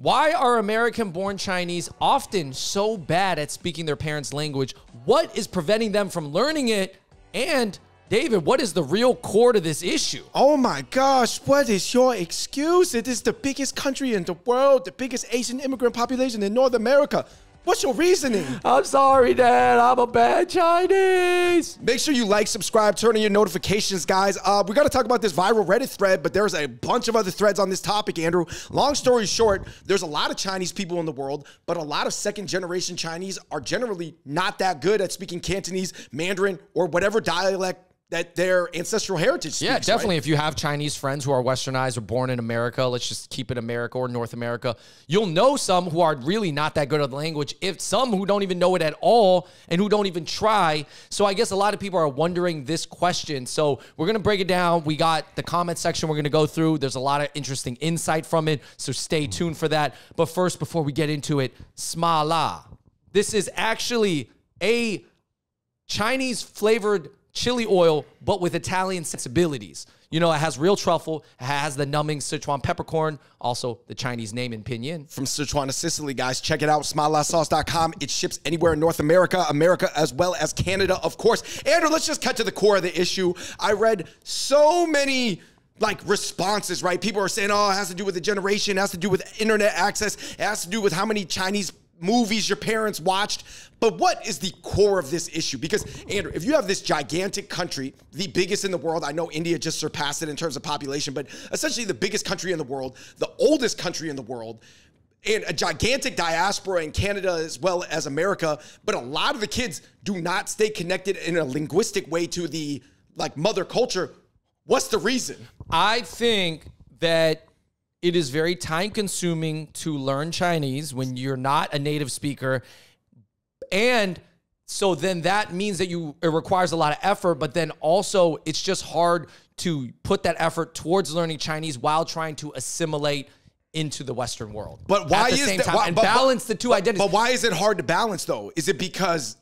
Why are American born Chinese often so bad at speaking their parents' language? What is preventing them from learning it? And David, what is the real core to this issue? Oh my gosh, what is your excuse? It is the biggest country in the world, the biggest Asian immigrant population in North America. What's your reasoning? I'm sorry, Dad. I'm a bad Chinese. Make sure you like, subscribe, turn on your notifications, guys. Uh, we got to talk about this viral Reddit thread, but there's a bunch of other threads on this topic, Andrew. Long story short, there's a lot of Chinese people in the world, but a lot of second generation Chinese are generally not that good at speaking Cantonese, Mandarin, or whatever dialect that their ancestral heritage speaks, Yeah, definitely. right? If you have Chinese friends who are westernized or born in America, let's just keep it America or North America, you'll know some who are really not that good at the language, if some who don't even know it at all and who don't even try. So I guess a lot of people are wondering this question. So we're going to break it down. We got the comment section we're going to go through. There's a lot of interesting insight from it. So stay tuned for that. But first, before we get into it, Smala. This is actually a Chinese flavored chili oil, but with Italian sensibilities. You know, it has real truffle, it has the numbing Sichuan peppercorn, also the Chinese name in pinyin. from Sichuan to Sicily, guys. Check it out, smilelasauce.com. It ships anywhere in North America, America, as well as Canada, of course. Andrew, let's just cut to the core of the issue. I read so many like responses, right? People are saying, oh, it has to do with the generation, it has to do with internet access, it has to do with how many Chinese movies your parents watched. But what is the core of this issue? Because, Andrew, if you have this gigantic country, the biggest in the world, I know India just surpassed it in terms of population, but essentially the biggest country in the world, the oldest country in the world, and a gigantic diaspora in Canada as well as America, but a lot of the kids do not stay connected in a linguistic way to the like mother culture. What's the reason? I think that it is very time consuming to learn Chinese when you're not a native speaker. And so then that means that you it requires a lot of effort, but then also it's just hard to put that effort towards learning Chinese while trying to assimilate into the Western world. But why is that? why- and but- balance the two but- identities? But why is it hard to balance though? Is it because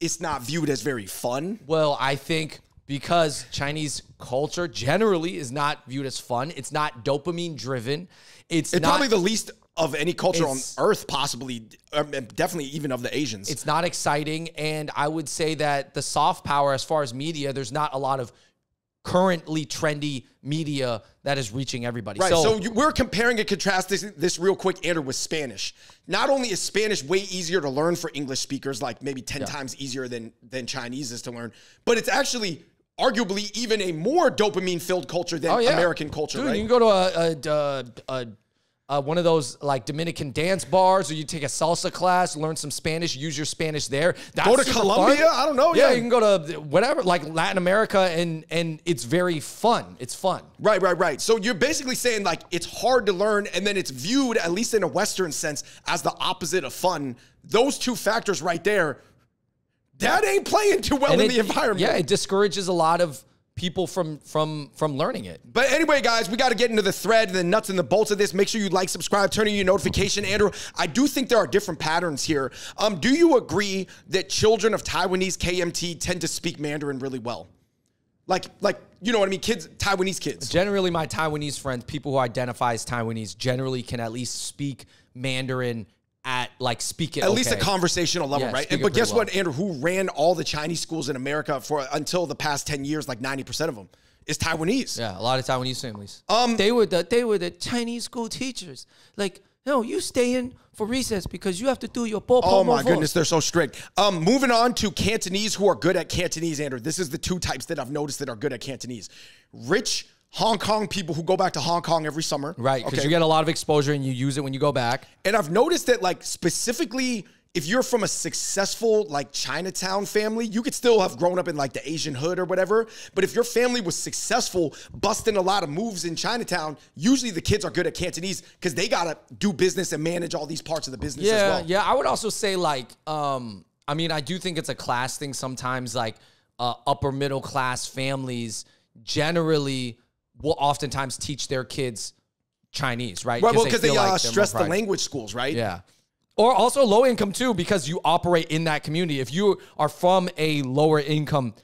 it's not viewed as very fun? Well, I think because Chinese culture generally is not viewed as fun. It's not dopamine driven. It's, It's not, probably the least of any culture on earth, possibly, um, definitely even of the Asians. It's not exciting. And I would say that the soft power, as far as media, there's not a lot of currently trendy media that is reaching everybody. Right. So, you, we're comparing and contrasting this real quick, Andrew, with Spanish. Not only is Spanish way easier to learn for English speakers, like maybe 10 times easier than, than Chinese is to learn, but it's actually arguably even a more dopamine filled culture than Oh, yeah. American culture, Dude, right? you can go to a, a, a, a, one of those like Dominican dance bars, or you take a salsa class, learn some Spanish, use your Spanish there. That's Go to Colombia? fun. I don't know, Yeah, yeah. you can go to whatever, like Latin America, and and it's very fun. It's fun. Right, right, right. So you're basically saying like it's hard to learn, and then it's viewed, at least in a Western sense, as the opposite of fun. Those two factors right there, that ain't playing too well And in it- the environment. Yeah, it discourages a lot of people from from from learning it. But anyway, guys, we got to get into the thread, the nuts and the bolts of this. Make sure you like, subscribe, turn on your notification. Andrew, I do think there are different patterns here. Um, do you agree that children of Taiwanese KMT tend to speak Mandarin really well? Like, like you know what I mean? Kids, Taiwanese kids. Generally, my Taiwanese friends, people who identify as Taiwanese, generally can at least speak Mandarin at like speaking it At least a conversational level, Yeah, right? And, but guess well. what, Andrew? Who ran all the Chinese schools in America for until the past ten years? Like ninety percent of them is Taiwanese. Yeah, a lot of Taiwanese families. Um, they were the they were the Chinese school teachers. Like, no, you stay in for recess because you have to do your bo Oh my goodness, they're so strict. Um, moving on to Cantonese who are good at Cantonese, Andrew. This is the two types that I've noticed that are good at Cantonese. Rich Hong Kong people who go back to Hong Kong every summer. Right, because you get a lot of exposure and you use it when you go back. And I've noticed that, like, specifically, if you're from a successful, like, Chinatown family, you could still have grown up in, like, the Asian hood or whatever. But if your family was successful, busting a lot of moves in Chinatown, usually the kids are good at Cantonese because they got to do business and manage all these parts of the business Yeah, as well. yeah. I would also say like, um, I mean, I do think it's a class thing. Sometimes like uh, upper middle class families generally will oftentimes teach their kids Chinese, right? Right, well, because they, like uh, they're stress the language schools, right? Yeah. Or also low income too, because you operate in that community. If you are from a lower income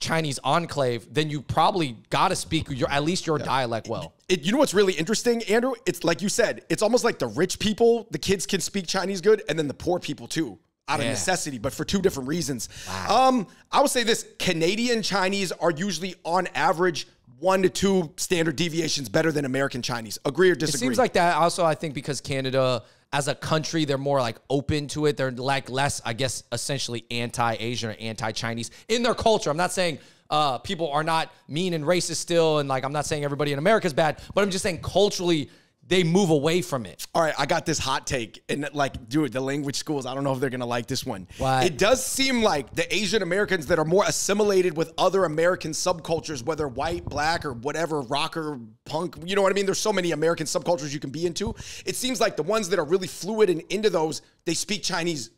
Chinese enclave, then you probably got to speak your at least your dialect well. It, you know what's really interesting, Andrew? It's like you said, it's almost like the rich people, the kids can speak Chinese good, and then the poor people too, out of Yeah. necessity, but for two different reasons. Um, I would say this Canadian Chinese are usually on average one to two standard deviations better than American Chinese. Agree or disagree? It seems like that also I think because Canada as a country they're more like open to it. They're like less I guess essentially anti-Asian or anti-Chinese in their culture. I'm not saying uh, people are not mean and racist still and like I'm not saying everybody in America is bad, but I'm just saying culturally they move away from it. All right, I got this hot take. And like, dude, the language schools, I don't know if they're gonna like this one. What? It does seem like the Asian Americans that are more assimilated with other American subcultures, whether white, black, or whatever, rocker, punk, you know what I mean? There's so many American subcultures you can be into. It seems like the ones that are really fluid and into those, they speak Chinese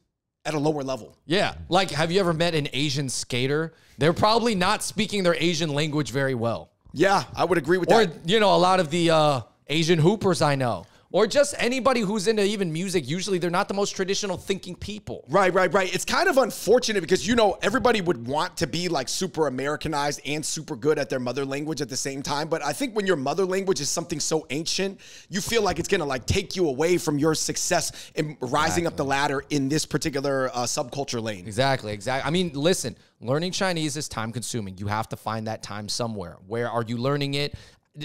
at a lower level. Yeah. Like have you ever met an Asian skater? They're probably not speaking their Asian language very well. Yeah, I would agree with or that. Or you know a lot of the uh, Asian hoopers I know, or just anybody who's into even music. Usually, they're not the most traditional thinking people. Right, right, right. It's kind of unfortunate because you know everybody would want to be like super Americanized and super good at their mother language at the same time. But I think when your mother language is something so ancient, you feel like it's gonna like take you away from your success in rising up the ladder in this particular uh, subculture lane. Exactly, exactly. I mean, listen, learning Chinese is time consuming. You have to find that time somewhere. Where are you learning it?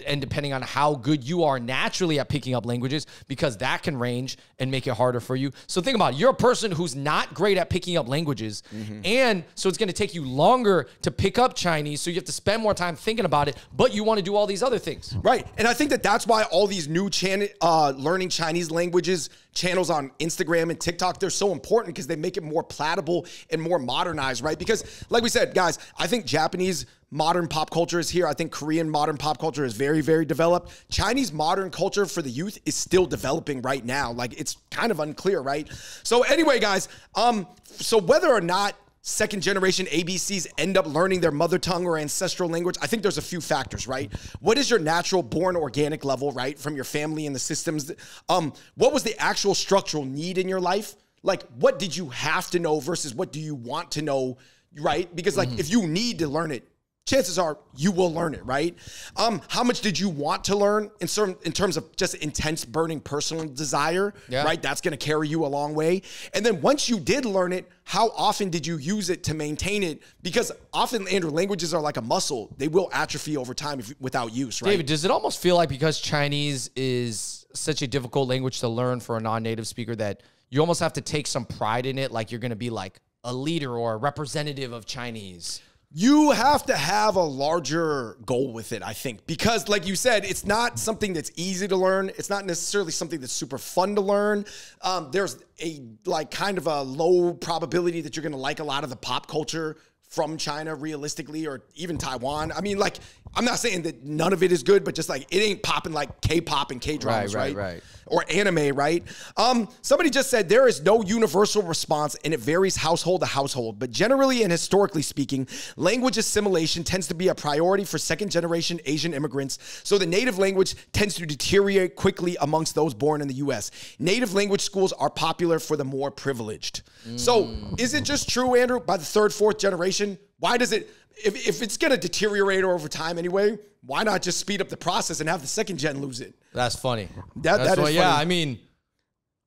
And depending on how good you are naturally at picking up languages, because that can range and make it harder for you. So think about it. You're a person who's not great at picking up languages. And so it's going to take you longer to pick up Chinese. So you have to spend more time thinking about it, but you want to do all these other things. Right. And I think that that's why all these new chan- uh, learning Chinese languages channels on Instagram and TikTok, they're so important because they make it more palatable and more modernized, right? Because, like we said, guys, I think Japanese modern pop culture is here. I think Korean modern pop culture is very, very developed. Chinese modern culture for the youth is still developing right now. Like it's kind of unclear, right? So, anyway, guys, um, so whether or not second generation ABCs end up learning their mother tongue or ancestral language, I think there's a few factors, right? What is your natural born organic level, right? From your family and the systems. Um, what was the actual structural need in your life? Like, what did you have to know versus what do you want to know, right? Because, like, if you need to learn it, chances are you will learn it, right? Um, how much did you want to learn in certain in terms of just intense burning personal desire, Yeah. right? That's going to carry you a long way. And then once you did learn it, how often did you use it to maintain it? Because often, Andrew, languages are like a muscle; they will atrophy over time if, without use, right? David, does it almost feel like because Chinese is such a difficult language to learn for a non-native speaker that you almost have to take some pride in it, like you're going to be like a leader or a representative of Chinese? You have to have a larger goal with it, I think, because like you said, it's not something that's easy to learn. It's not necessarily something that's super fun to learn. Um, there's a like kind of a low probability that you're going to like a lot of the pop culture from China realistically or even Taiwan. I mean, like I'm not saying that none of it is good, but just like it ain't popping like K-pop and K-dramas, Right, right? right, right. Or anime, right? Um, somebody just said there is no universal response and it varies household to household. But generally and historically speaking, language assimilation tends to be a priority for second generation Asian immigrants. So the native language tends to deteriorate quickly amongst those born in the US. Native language schools are popular for the more privileged. So is it just true, Andrew, by the third, fourth generation? Why does it, if, if it's going to deteriorate over time anyway, why not just speed up the process and have the second gen lose it? That's funny. That- That's that is what- Yeah. I mean,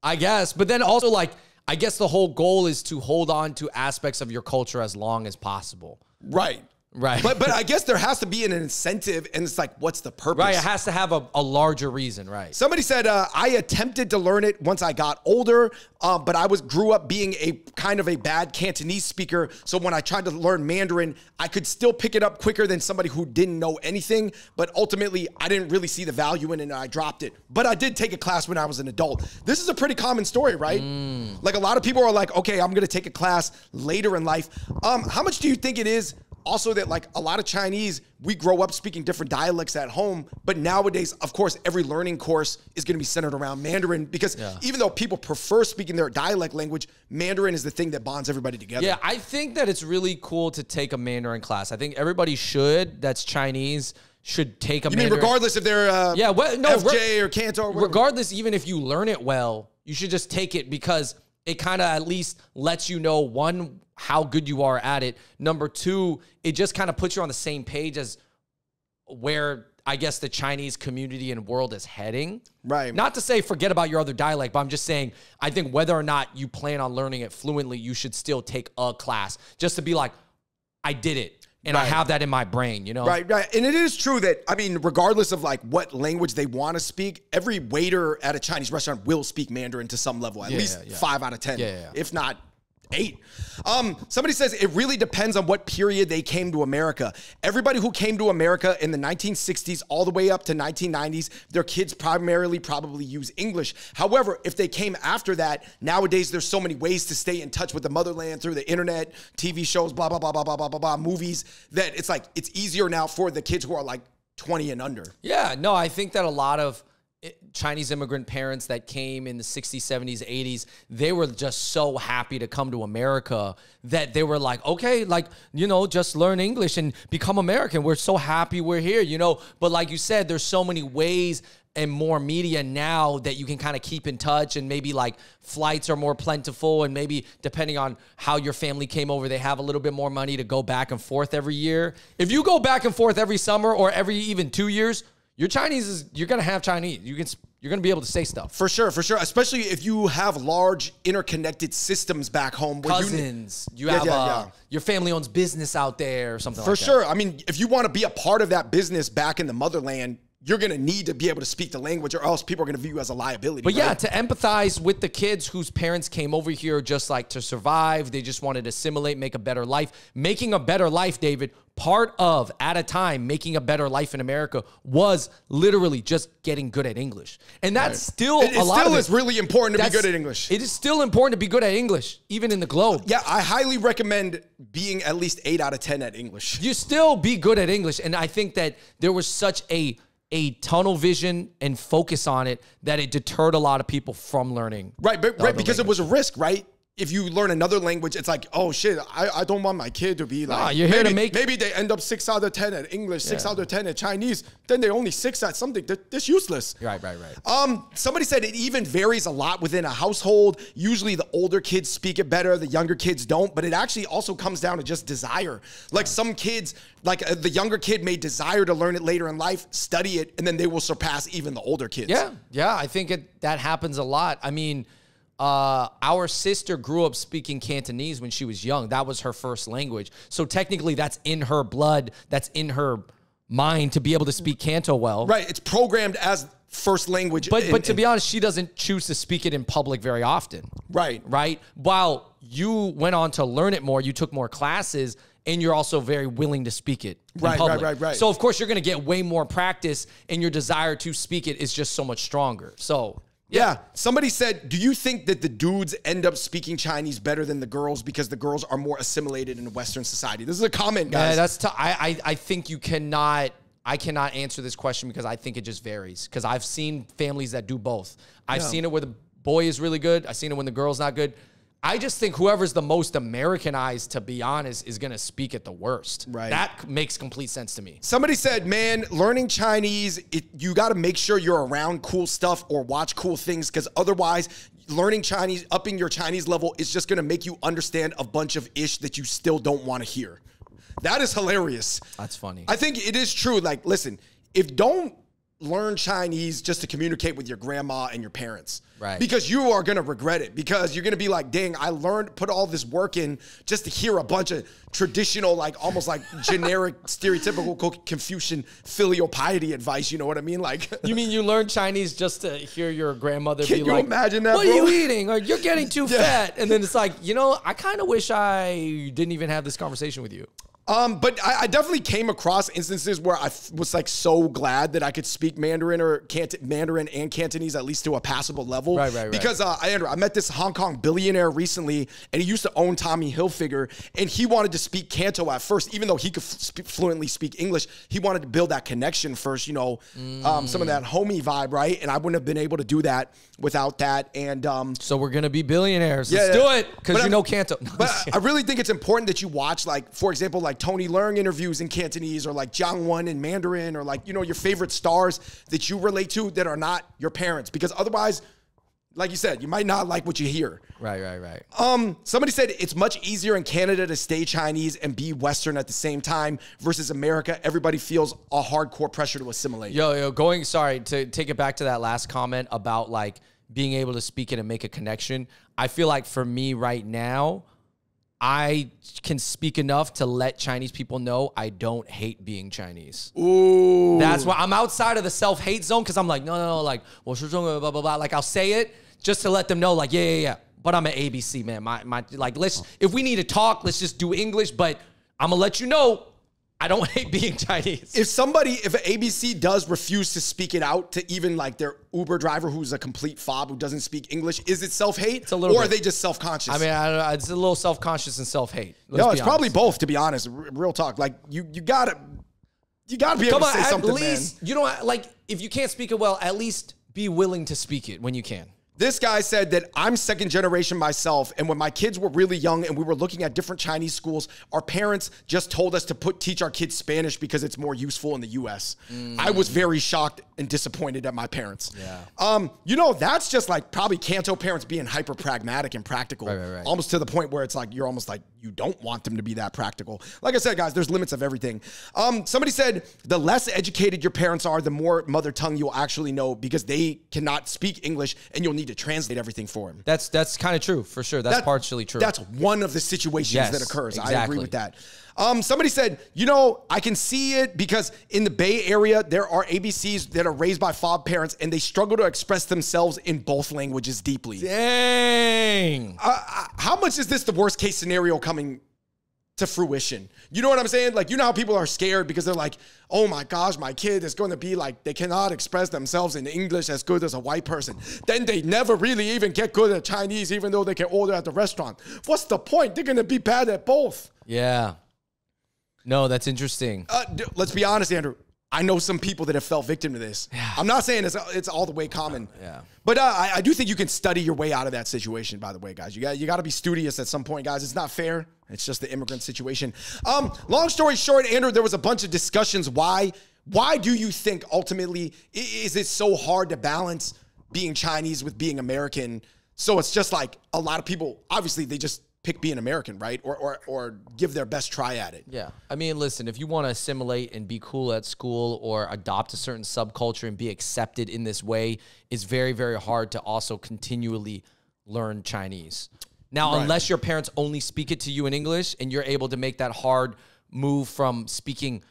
I guess, but then also like, I guess the whole goal is to hold on to aspects of your culture as long as possible. Right. Right. But but I guess there has to be an incentive, and it's like, what's the purpose? Right. It has to have a, a larger reason, right? Somebody said uh, I attempted to learn it once I got older, uh, but I was grew up being a kind of a bad Cantonese speaker. So when I tried to learn Mandarin, I could still pick it up quicker than somebody who didn't know anything. But ultimately, I didn't really see the value in it, and I dropped it. But I did take a class when I was an adult. This is a pretty common story, right? Like a lot of people are like, okay, I'm going to take a class later in life. Um, how much do you think it is? Also that like a lot of Chinese, we grow up speaking different dialects at home, but nowadays, of course, every learning course is going to be centered around Mandarin because even though people prefer speaking their dialect language, Mandarin is the thing that bonds everybody together. Yeah, I think that it's really cool to take a Mandarin class. I think everybody should. That's Chinese should take a mean, Mandarin. regardless if they're uh, Yeah, well, no, FJ or Canto or regardless, even if you learn it well, you should just take it because it kind of at least lets you know one how good you are at it. Number two, it just kind of puts you on the same page as where I guess the Chinese community and world is heading. Right. Not to say forget about your other dialect, but I'm just saying I think whether or not you plan on learning it fluently, you should still take a class just to be like, I did it. And I have that in my brain, you know? Right, right. And it is true that, I mean, regardless of like what language they want to speak, every waiter at a Chinese restaurant will speak Mandarin to some level, at Yeah, least yeah, yeah. five out of 10, Yeah, yeah, yeah. if not Eight. Um, somebody says it really depends on what period they came to America. Everybody who came to America in the 1960s all the way up to 1990s, their kids primarily probably use English. However, if they came after that, nowadays there's so many ways to stay in touch with the motherland through the internet, TV shows, blah blah blah blah blah blah blah, blah movies. That it's like it's easier now for the kids who are like 20 and under. Yeah, no, I think that a lot of Chinese immigrant parents that came in the 60s, 70s, 80s, they were just so happy to come to America that they were like, okay, like, you know, just learn English and become American. We're so happy we're here, you know. But like you said, there's so many ways and more media now that you can kind of keep in touch and maybe like flights are more plentiful and maybe depending on how your family came over they have a little bit more money to go back and forth every year if you go back and forth every summer or every even two years your chinese is you're gonna have chinese you can you're gonna be able to say stuff For sure, for sure. Especially if you have large interconnected systems back home. Where cousins you Yeah, have yeah, uh, yeah. your family owns business out there or something For like that. sure. I mean, if you want to be a part of that business back in the motherland, you're going to need to be able to speak the language or else people are going to view you as a liability. But yeah, to empathize with the kids whose parents came over here just like to survive, they just wanted to assimilate, make a better life. Making a better life, David, part of at a time making a better life in America was literally just getting good at English. And that's still It- it a lot still of is really important to be good at English. It is still important to be good at English, even in the globe. yeah, I highly recommend being at least eight out of 10 at English. you still be good at English. And I think that there was such a a tunnel vision and focus on it that it deterred a lot of people from learning. Right, but right because it was a risk, right? If you learn another language, it's like, oh shit, I, I don't want my kid to be like. you're here to maybe, make- Maybe they end up six out of ten at English, six Yeah. out of ten at Chinese. Then they only six at something. That, that's useless. Right, right, right. Um, somebody said it even varies a lot within a household. Usually, the older kids speak it better, the younger kids don't. But it actually also comes down to just desire. Like some kids, like uh, the younger kid may desire to learn it later in life, study it, and then they will surpass even the older kids. Yeah, yeah, I think it that happens a lot. I mean, uh, our sister grew up speaking Cantonese when she was young. That was her first language. So technically, that's in her blood. That's in her mind to be able to speak Canto well. Right. It's programmed as first language. But in- but to in- be honest, she doesn't choose to speak it in public very often. Right. Right. While you went on to learn it more, you took more classes. And you're also very willing to speak it. in Right, right, right, right. So of course you're going to get way more practice, and your desire to speak it is just so much stronger. So Yeah. Somebody said, Do you think that the dudes end up speaking Chinese better than the girls because the girls are more assimilated in Western society? This is a comment, guys. Yeah, that's. T- I, I I think you cannot. I cannot answer this question because I think it just varies. Because I've seen families that do both. I've seen it where the boy is really good. I've seen it when the girl's not good. I just think whoever's the most Americanized, to be honest, is going to speak it the worst. Right. That makes complete sense to me. Somebody said, man, learning Chinese, it, you got to make sure you're around cool stuff or watch cool things because otherwise, learning Chinese, upping your Chinese level is just going to make you understand a bunch of ish that you still don't want to hear. That is hilarious. That's funny. I think it is true. Like, listen, if don't learn Chinese just to communicate with your grandma and your parents. Right. Because you are gonna regret it. Because you're gonna be like, dang, I learned, put all this work in just to hear a bunch of traditional, like almost like generic, stereotypical Confucian filial piety advice. You know what I mean? Like, You mean you learn Chinese just to hear your grandmother Can be you like, imagine that, What bro?" are you eating? Or you're getting too Yeah. fat. And then it's like, you know, I kind of wish I didn't even have this conversation with you. Um, but I, I definitely came across instances where I f- was like so glad that I could speak Mandarin or Cant- Mandarin and Cantonese at least to a passable level. Right, right, right. Because uh, I, I met this Hong Kong billionaire recently, and he used to own Tommy Hilfiger, and he wanted to speak Canto at first, even though he could f- sp- fluently speak English. He wanted to build that connection first, you know, um, some of that homie vibe, right? And I wouldn't have been able to do that without that. And um, So we're gonna be billionaires. Yeah, Let's yeah. do it because you I'm- know Canto. but I really think it's important that you watch, like, for example, like Tony Leung interviews in Cantonese or like Jiang Wen in Mandarin or like, you know, your favorite stars that you relate to that are not your parents. Because otherwise, like you said, you might not like what you hear. Right, right, right. Um, somebody said it's much easier in Canada to stay Chinese and be Western at the same time versus America. Everybody feels a hardcore pressure to assimilate. Yo, yo, going, sorry, to take it back to that last comment about like being able to speak it and make a connection. I feel like for me right now, I can speak enough to let Chinese people know I don't hate being Chinese. Ooh. That's why I'm outside of the self hate zone because I'm like, no, no, no, like, well, blah, blah, blah. Like, I'll say it just to let them know, like, yeah, yeah, yeah. But I'm an ABC man. My, my, like, let's, if we need to talk, let's just do English. But I'm gonna let you know I don't hate being Chinese. If somebody, if an ABC does refuse to speak it out to even like their Uber driver who's a complete fob who doesn't speak English, is it self hate? It's a little Or are they just self conscious? I mean, I don't know, it's a little self conscious and self hate. no, it's probably both, to be honest. Real talk. Like, you, you gotta, you gotta be able Come on, to say at something, least man. you know, like if you can't speak it well, at least be willing to speak it when you can. This guy said that I'm second generation myself, and when my kids were really young and we were looking at different Chinese schools, our parents just told us to put teach our kids Spanish because it's more useful in the U.S. I was very shocked and disappointed at my parents. Yeah. Um, you know, that's just like probably Canto parents being hyper pragmatic and practical, Right, right, right. almost to the point where it's like you're almost like you don't want them to be that practical. Like I said, guys, there's limits of everything. Um, somebody said the less educated your parents are, the more mother tongue you'll actually know because they cannot speak English and you'll need to translate everything for them. That's that's kind of true for sure. That's That- partially true. That's one of the situations Yes, that occurs. I agree with that. Um, somebody said, you know, I can see it because in the Bay Area, there are ABCs that are raised by FOB parents and they struggle to express themselves in both languages deeply. Dang. Uh, uh, how much is this the worst case scenario coming to fruition? You know what I'm saying? Like, you know how people are scared because they're like, oh my gosh, my kid is going to be like, they cannot express themselves in English as good as a white person. Then they never really even get good at Chinese, even though they can order at the restaurant. What's the point? They're going to be bad at both. Yeah. No, that's interesting. Uh, d- let's be honest, Andrew. I know some people that have fell victim to this. I'm not saying it's it's all the way common. Yeah. But uh, I, I do think you can study your way out of that situation. By the way, guys, you got you got to be studious at some point, guys. It's not fair. It's just the immigrant situation. Um, long story short, Andrew, there was a bunch of discussions. Why why do you think ultimately is it so hard to balance being Chinese with being American? So it's just like a lot of people. Obviously, they just pick being American, right? Or or or give their best try at it. Yeah. I mean, listen, if you want to assimilate and be cool at school or adopt a certain subculture and be accepted in this way, it's very, very hard to also continually learn Chinese. Now, unless your parents only speak it to you in English and you're able to make that hard move from speaking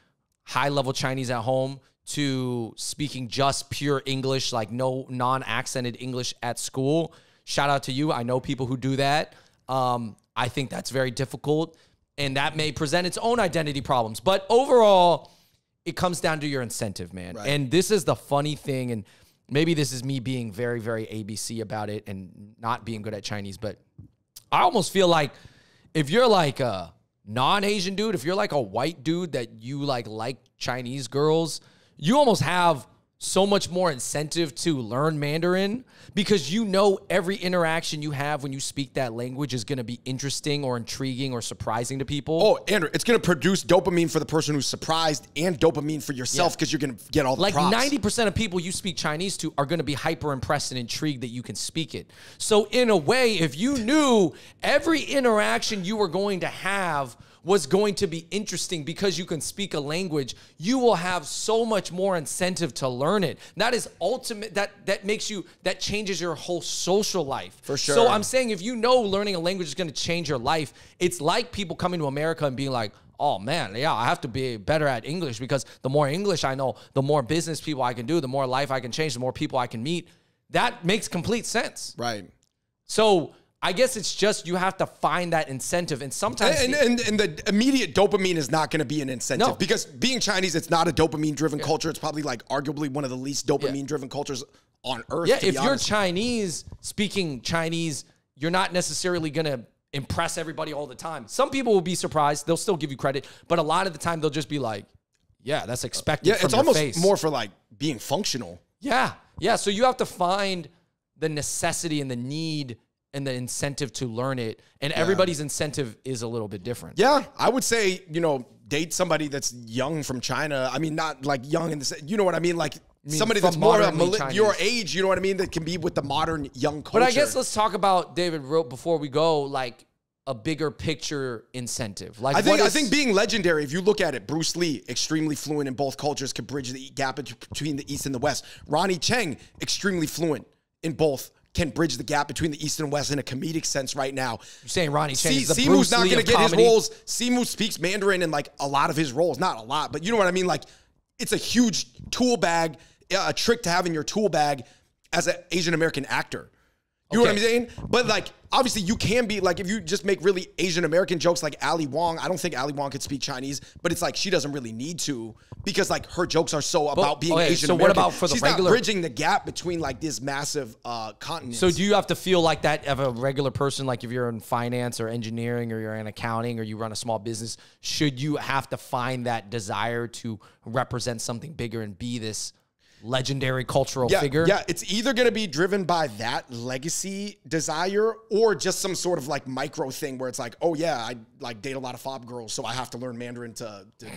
high level Chinese at home to speaking just pure English, like no non accented English at school, shout out to you. I know people who do that. Um, I think that's very difficult and that may present its own identity problems. But overall, it comes down to your incentive, man. And this is the funny thing. And maybe this is me being very, very ABC about it and not being good at Chinese, but I almost feel like if you're like a non-Asian dude, if you're like a white dude that you like like Chinese girls, you almost have so much more incentive to learn Mandarin because you know every interaction you have when you speak that language is going to be interesting or intriguing or surprising to people. Oh, Andrew, it's going to produce dopamine for the person who's surprised and dopamine for yourself Yeah. because you're going to get all the like props. 90% of people you speak Chinese to are going to be hyper impressed and intrigued that you can speak it. So, in a way, if you knew every interaction you were going to have was going to be interesting because you can speak a language, you will have so much more incentive to learn it. That is ultimate that that makes you that changes your whole social life. For sure. So I'm saying if you know learning a language is going to change your life, it's like people coming to America and being like, oh man, yeah, I have to be better at English because the more English I know, the more business people I can do, the more life I can change, the more people I can meet. That makes complete sense. Right. So I guess it's just you have to find that incentive. And sometimes And, and, and the immediate dopamine is not going to be an incentive No. because being Chinese, it's not a dopamine driven culture. It's probably like arguably one of the least dopamine driven cultures on earth. Yeah, to if you're. Chinese speaking Chinese, you're not necessarily gonna impress everybody all the time. Some people will be surprised; they'll still give you credit, but a lot of the time they'll just be like, "Yeah, that's expected." yeah, it's almost face. more for like being functional. Yeah, yeah. So you have to find the necessity and the need and the incentive to learn it, and everybody's incentive is a little bit different. Yeah, I would say, you know, date somebody that's young from China. I mean, not like young in the, you know what I mean? Like, somebody that's more of a modernly mili- your age, you know what I mean, that can be with the modern young culture. But I guess let's talk about David before we go, like a bigger picture incentive. Like I think I think being legendary, if you look at it, Bruce Lee, extremely fluent in both cultures, could bridge the gap between the East and the West. Ronny Chieng, extremely fluent in both, can bridge the gap between the East and West in a comedic sense right now. you're saying Ronny Chieng See, is the Simu's Bruce not going to get comedy. his roles. Simu speaks Mandarin in like a lot of his roles, not a lot, but you know what I mean. Like, it's a huge tool bag, a trick to have in your tool bag as an Asian American actor. You know what I'm saying? But like, obviously, you can be like, if you just make really Asian American jokes like Ali Wong, I don't think Ali Wong could speak Chinese, but it's like she doesn't really need to because like her jokes are so about being okay, Asian so what about for the She's regular- not bridging the gap between like this massive uh continent. So do you have to feel like that of a regular person, like if you're in finance or engineering or you're in accounting or you run a small business, should you have to find that desire to represent something bigger and be this legendary cultural yeah, figure? Yeah, it's either going to be driven by that legacy desire or just some sort of like micro thing where it's like, oh yeah, I like date a lot of fob girls, so I have to learn Mandarin to to,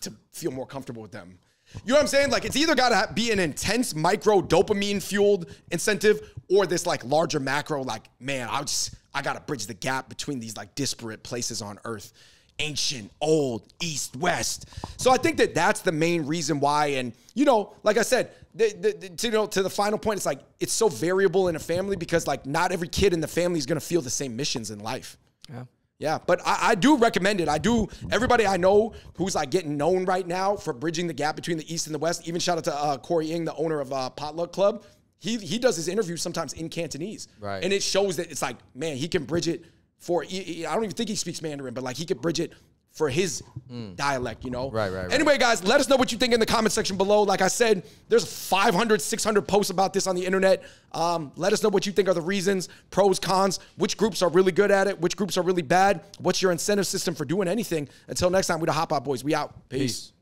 to feel more comfortable with them. You know what I'm saying? Like it's either got to be an intense micro dopamine fueled incentive or this like larger macro like, man, I just I got to bridge the gap between these like disparate places on earth ancient, old, east, west. So I think that that's the main reason why. And you know, like I said, the, the, the- to, you know, to the final point, it's like it's so variable in a family because like not every kid in the family is gonna feel the same missions in life. Yeah. Yeah, but I, I do recommend it. I do. Everybody I know who's like getting known right now for bridging the gap between the East and the West. Even shout out to uh, Cory Ng, the owner of uh, Potluck Club. He he does his interviews sometimes in Cantonese, Right. And it shows that it's like, man, he can bridge it for. I don't even think he speaks Mandarin, but like he could bridge it for his dialect, you know? Right, right, right. Anyway, guys, let us know what you think in the comment section below. Like I said, there's 500, 600 posts about this on the internet. Um, let us know what you think are the reasons, pros, cons, which groups are really good at it, which groups are really bad, what's your incentive system for doing anything. Until next time, we the Hot Pot Boys. We out. Peace. Peace.